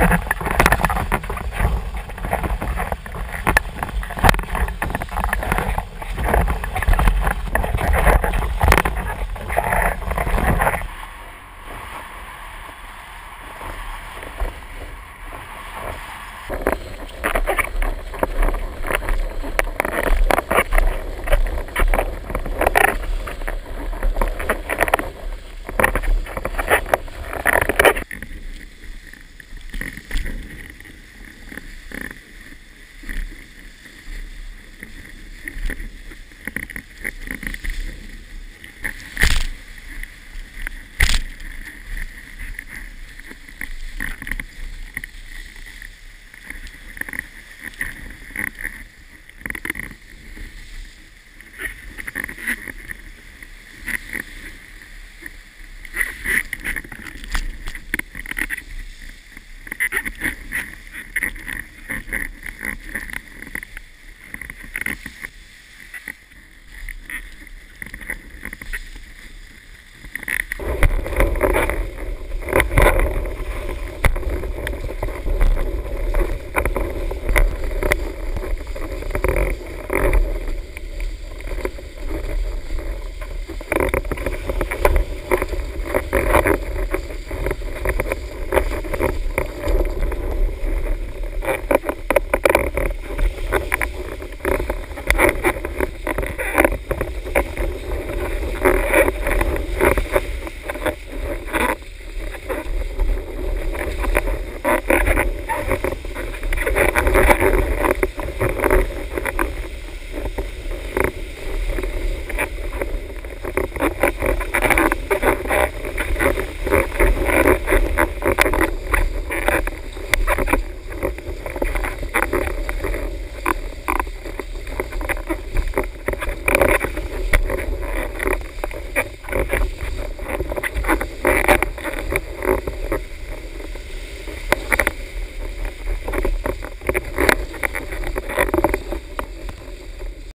you